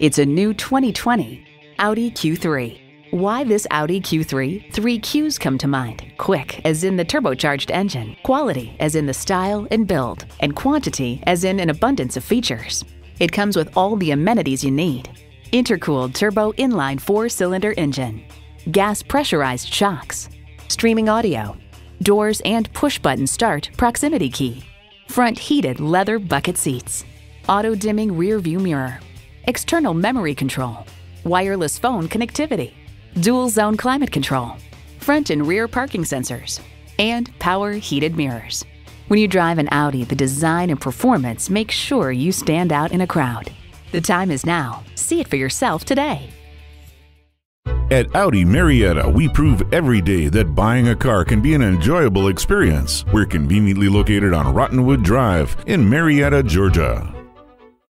It's a new 2020 Audi Q3. Why this Audi Q3? Three? Q's come to mind. Quick, as in the turbocharged engine, quality, as in the style and build, and quantity, as in an abundance of features. It comes with all the amenities you need. Intercooled turbo inline four cylinder engine, gas pressurized shocks, streaming audio, doors and push button start proximity key, front heated leather bucket seats, auto dimming rear view mirror, external memory control, wireless phone connectivity, dual zone climate control, front and rear parking sensors, and power heated mirrors. When you drive an Audi, the design and performance make sure you stand out in a crowd. The time is now. See it for yourself today. At Audi Marietta, we prove every day that buying a car can be an enjoyable experience. We're conveniently located on Rottenwood Drive in Marietta, Georgia.